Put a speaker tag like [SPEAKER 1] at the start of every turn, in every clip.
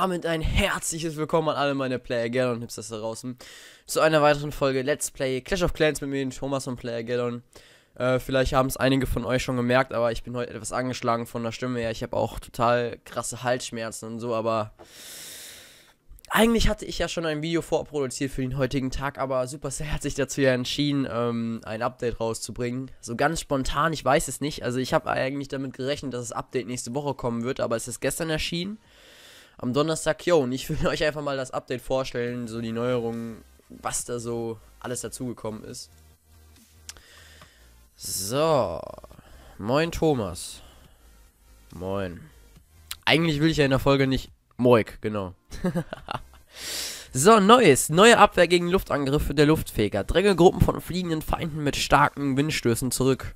[SPEAKER 1] damit ein herzliches Willkommen an alle meine Player Gallon und Hipsters da draußen zu einer weiteren Folge Let's Play Clash of Clans mit mir, Thomas und Player Gallon. Äh, vielleicht haben es einige von euch schon gemerkt, aber ich bin heute etwas angeschlagen von der Stimme her. Ich habe auch total krasse Halsschmerzen und so, aber eigentlich hatte ich ja schon ein Video vorproduziert für den heutigen Tag, aber Supercell hat sich dazu ja entschieden, ähm, ein Update rauszubringen. So ganz spontan, ich weiß es nicht. Also ich habe eigentlich damit gerechnet, dass das Update nächste Woche kommen wird, aber es ist gestern erschienen. Am Donnerstag, jo, und ich will euch einfach mal das Update vorstellen, so die Neuerungen, was da so alles dazugekommen ist. So. Moin Thomas. Moin. Eigentlich will ich ja in der Folge nicht Moik, genau. so, Neues. Neue Abwehr gegen Luftangriffe der Luftfeger. Dränge Gruppen von fliegenden Feinden mit starken Windstößen zurück.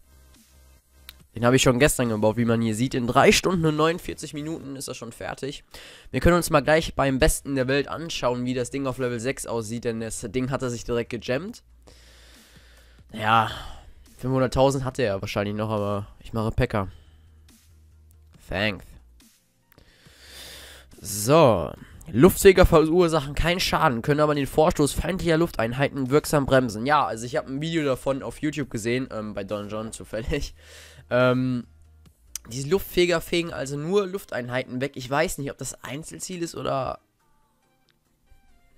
[SPEAKER 1] Den habe ich schon gestern gebaut, wie man hier sieht. In 3 Stunden und 49 Minuten ist er schon fertig. Wir können uns mal gleich beim Besten der Welt anschauen, wie das Ding auf Level 6 aussieht, denn das Ding hat er sich direkt gejammt. Ja, 500.000 hatte er wahrscheinlich noch, aber ich mache Packer. Thanks. So. Luftfeger verursachen keinen Schaden, können aber den Vorstoß feindlicher Lufteinheiten wirksam bremsen. Ja, also ich habe ein Video davon auf YouTube gesehen, ähm, bei Don John zufällig. Ähm, diese Luftfeger fegen also nur Lufteinheiten weg. Ich weiß nicht, ob das Einzelziel ist oder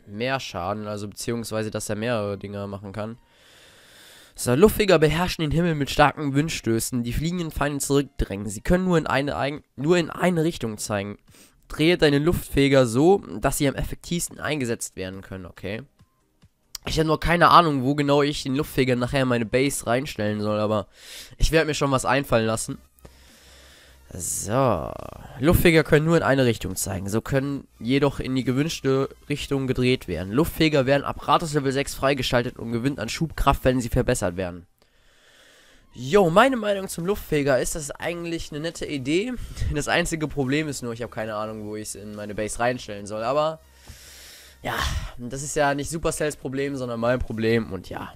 [SPEAKER 1] mehr Schaden, also beziehungsweise, dass er mehrere Dinger machen kann. So, Luftfeger beherrschen den Himmel mit starken Windstößen, die fliegenden Feinde zurückdrängen. Sie können nur in eine, nur in eine Richtung zeigen. Drehe deine Luftfeger so, dass sie am effektivsten eingesetzt werden können, okay? Ich habe noch keine Ahnung, wo genau ich den Luftfeger nachher in meine Base reinstellen soll, aber ich werde mir schon was einfallen lassen. So. Luftfeger können nur in eine Richtung zeigen. So können jedoch in die gewünschte Richtung gedreht werden. Luftfeger werden ab Ratus Level 6 freigeschaltet und gewinnt an Schubkraft, wenn sie verbessert werden. Jo, meine Meinung zum Luftfeger ist, das ist eigentlich eine nette Idee. Das einzige Problem ist nur, ich habe keine Ahnung, wo ich es in meine Base reinstellen soll. Aber ja, das ist ja nicht Supercells Problem, sondern mein Problem. Und ja,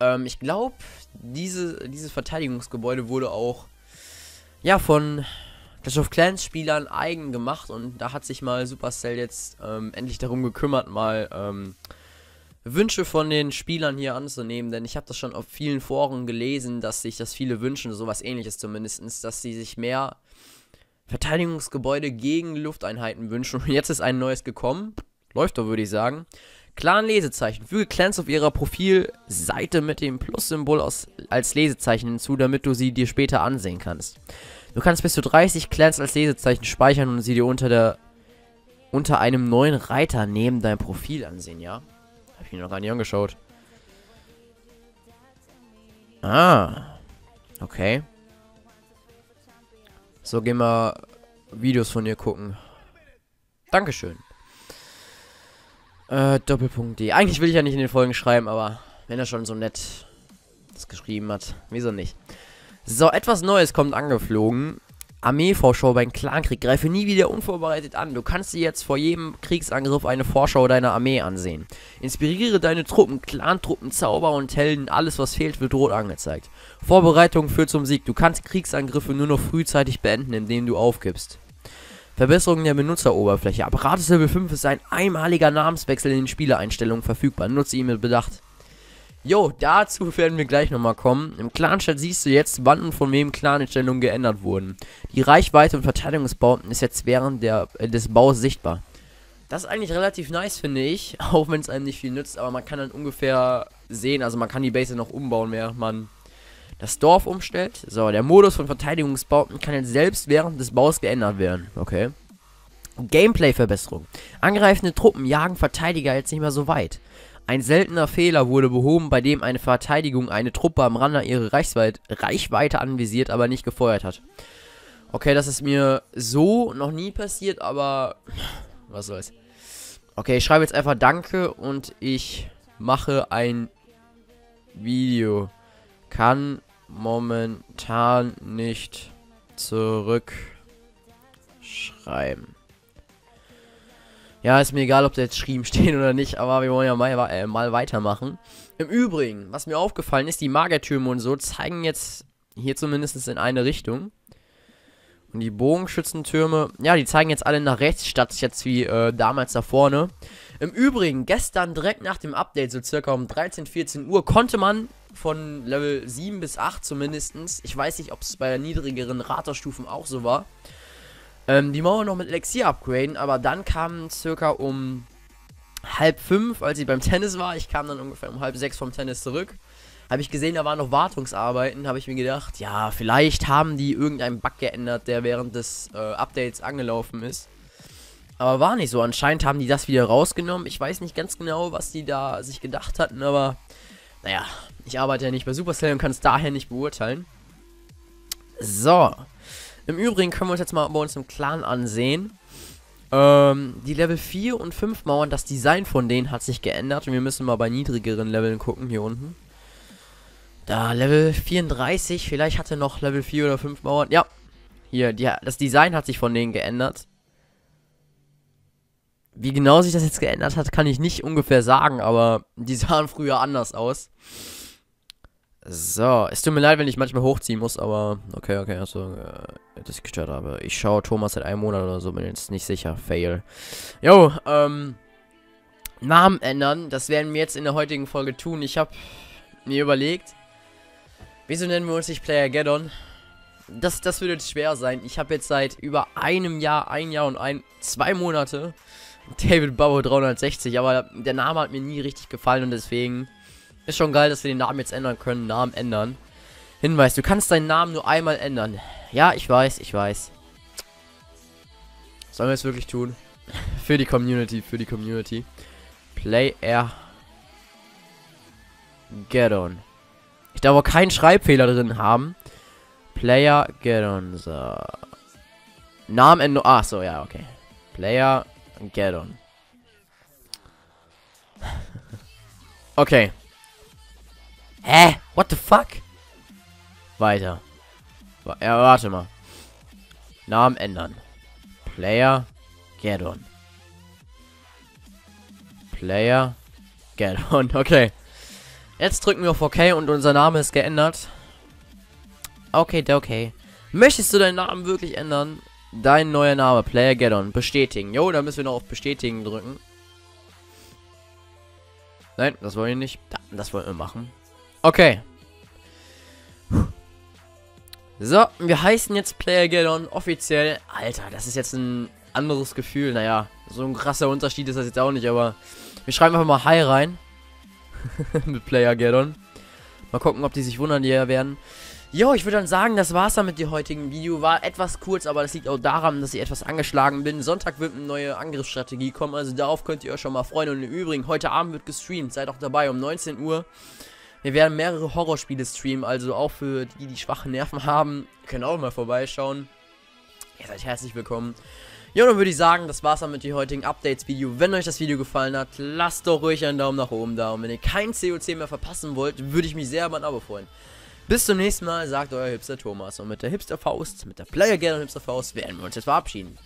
[SPEAKER 1] ähm, ich glaube, diese, dieses Verteidigungsgebäude wurde auch ja von Clash of Clans Spielern eigen gemacht. Und da hat sich mal Supercell jetzt ähm, endlich darum gekümmert, mal ähm, Wünsche von den Spielern hier anzunehmen, denn ich habe das schon auf vielen Foren gelesen, dass sich das viele wünschen, sowas ähnliches zumindest, dass sie sich mehr Verteidigungsgebäude gegen Lufteinheiten wünschen. Und jetzt ist ein neues gekommen. Läuft doch, würde ich sagen. Clan Lesezeichen. Füge Clans auf ihrer Profilseite mit dem Plus-Symbol als Lesezeichen hinzu, damit du sie dir später ansehen kannst. Du kannst bis zu 30 Clans als Lesezeichen speichern und sie dir unter der unter einem neuen Reiter neben deinem Profil ansehen, ja? Hab ich mir noch gar nicht angeschaut. Ah. Okay. So, gehen wir Videos von ihr gucken. Dankeschön. Äh, Doppelpunkt D. Eigentlich will ich ja nicht in den Folgen schreiben, aber wenn er schon so nett das geschrieben hat, wieso nicht? So, etwas Neues kommt angeflogen. Armeevorschau beim Clankrieg. Greife nie wieder unvorbereitet an. Du kannst dir jetzt vor jedem Kriegsangriff eine Vorschau deiner Armee ansehen. Inspiriere deine Truppen, Clan-Truppen, Zauber und Helden. Alles, was fehlt, wird rot angezeigt. Vorbereitung führt zum Sieg. Du kannst Kriegsangriffe nur noch frühzeitig beenden, indem du aufgibst. Verbesserung der Benutzeroberfläche. Apparatus Level 5 ist ein einmaliger Namenswechsel in den Spieleeinstellungen verfügbar. Nutze ihn mit Bedacht. Jo, dazu werden wir gleich nochmal kommen. Im Clan-Chat siehst du jetzt, wann und von wem Clan-Einstellungen geändert wurden. Die Reichweite und Verteidigungsbau ist jetzt während der, äh, des Baus sichtbar. Das ist eigentlich relativ nice, finde ich. Auch wenn es einem nicht viel nützt, aber man kann dann ungefähr sehen, also man kann die Base noch umbauen, während man das Dorf umstellt. So, der Modus von Verteidigungsbauten kann jetzt selbst während des Baus geändert werden. Okay. Gameplay-Verbesserung. Angreifende Truppen jagen Verteidiger jetzt nicht mehr so weit. Ein seltener Fehler wurde behoben, bei dem eine Verteidigung eine Truppe am Rande ihre Reichweite, Reichweite anvisiert, aber nicht gefeuert hat. Okay, das ist mir so noch nie passiert, aber was soll's. Okay, ich schreibe jetzt einfach Danke und ich mache ein Video. Kann momentan nicht zurückschreiben. Ja, ist mir egal, ob da jetzt geschrieben stehen oder nicht, aber wir wollen ja mal, äh, mal weitermachen. Im Übrigen, was mir aufgefallen ist, die Magertürme und so zeigen jetzt hier zumindest in eine Richtung. Und die Bogenschützentürme, ja, die zeigen jetzt alle nach rechts, statt jetzt wie äh, damals da vorne. Im Übrigen, gestern direkt nach dem Update, so circa um 13, 14 Uhr, konnte man von Level 7 bis 8 zumindestens, ich weiß nicht, ob es bei niedrigeren Raterstufen auch so war, ähm, die Mauer noch mit Elixier upgraden, aber dann kam circa um halb fünf, als ich beim Tennis war, ich kam dann ungefähr um halb sechs vom Tennis zurück, habe ich gesehen, da waren noch Wartungsarbeiten, habe ich mir gedacht, ja, vielleicht haben die irgendeinen Bug geändert, der während des äh, Updates angelaufen ist. Aber war nicht so. Anscheinend haben die das wieder rausgenommen. Ich weiß nicht ganz genau, was die da sich gedacht hatten, aber naja, ich arbeite ja nicht bei Supercell und kann es daher nicht beurteilen. So. Im Übrigen können wir uns jetzt mal bei uns im Clan ansehen. Ähm, die Level 4 und 5 Mauern, das Design von denen hat sich geändert. Und wir müssen mal bei niedrigeren Leveln gucken, hier unten. Da, Level 34, vielleicht hatte noch Level 4 oder 5 Mauern. Ja, hier, die, das Design hat sich von denen geändert. Wie genau sich das jetzt geändert hat, kann ich nicht ungefähr sagen, aber die sahen früher anders aus. So, es tut mir leid, wenn ich manchmal hochziehen muss, aber okay, okay, also, äh, ich gestört habe. Ich schaue Thomas seit einem Monat oder so, bin jetzt nicht sicher. Fail. Jo, ähm, Namen ändern, das werden wir jetzt in der heutigen Folge tun. Ich habe mir überlegt, wieso nennen wir uns nicht Player Geddon? Das, das würde jetzt schwer sein. Ich habe jetzt seit über einem Jahr, ein Jahr und ein, zwei Monate David Bauer 360, aber der Name hat mir nie richtig gefallen und deswegen ist schon geil, dass wir den Namen jetzt ändern können. Namen ändern. Hinweis, du kannst deinen Namen nur einmal ändern. Ja, ich weiß, ich weiß. Sollen wir es wirklich tun? für die Community, für die Community. Play Air. Get on. Ich darf auch keinen Schreibfehler drin haben. Player Get on. So. Namenänderung. Ach so, ja, okay. Player Get on. okay. Hä? What the fuck? Weiter. Ja, warte mal. Namen ändern. Player Get on. Player Get on. Okay. Jetzt drücken wir auf OK und unser Name ist geändert. Okay, okay. Möchtest du deinen Namen wirklich ändern? Dein neuer Name, Player Geddon. Bestätigen. Jo, da müssen wir noch auf Bestätigen drücken. Nein, das wollen wir nicht. Das wollen wir machen. Okay. So, wir heißen jetzt Player Geddon offiziell. Alter, das ist jetzt ein anderes Gefühl. Naja, so ein krasser Unterschied ist das jetzt auch nicht, aber wir schreiben einfach mal Hi rein. Mit Player Geddon. Mal gucken, ob die sich wundern, die ja werden. Jo, ich würde dann sagen, das war's dann mit dem heutigen Video. War etwas kurz, aber das liegt auch daran, dass ich etwas angeschlagen bin. Sonntag wird eine neue Angriffsstrategie kommen, also darauf könnt ihr euch schon mal freuen. Und im Übrigen, heute Abend wird gestreamt, seid auch dabei um 19 Uhr. Wir werden mehrere Horrorspiele streamen, also auch für die, die schwache Nerven haben, können auch mal vorbeischauen. Ihr seid herzlich willkommen. Ja, dann würde ich sagen, das war's dann mit dem heutigen Updates-Video. Wenn euch das Video gefallen hat, lasst doch ruhig einen Daumen nach oben da. Und wenn ihr kein COC mehr verpassen wollt, würde ich mich sehr über ein Abo freuen. Bis zum nächsten Mal, sagt euer Hipster Thomas. Und mit der Hipster Faust, mit der Player Gerne Hipster Faust, werden wir uns jetzt verabschieden.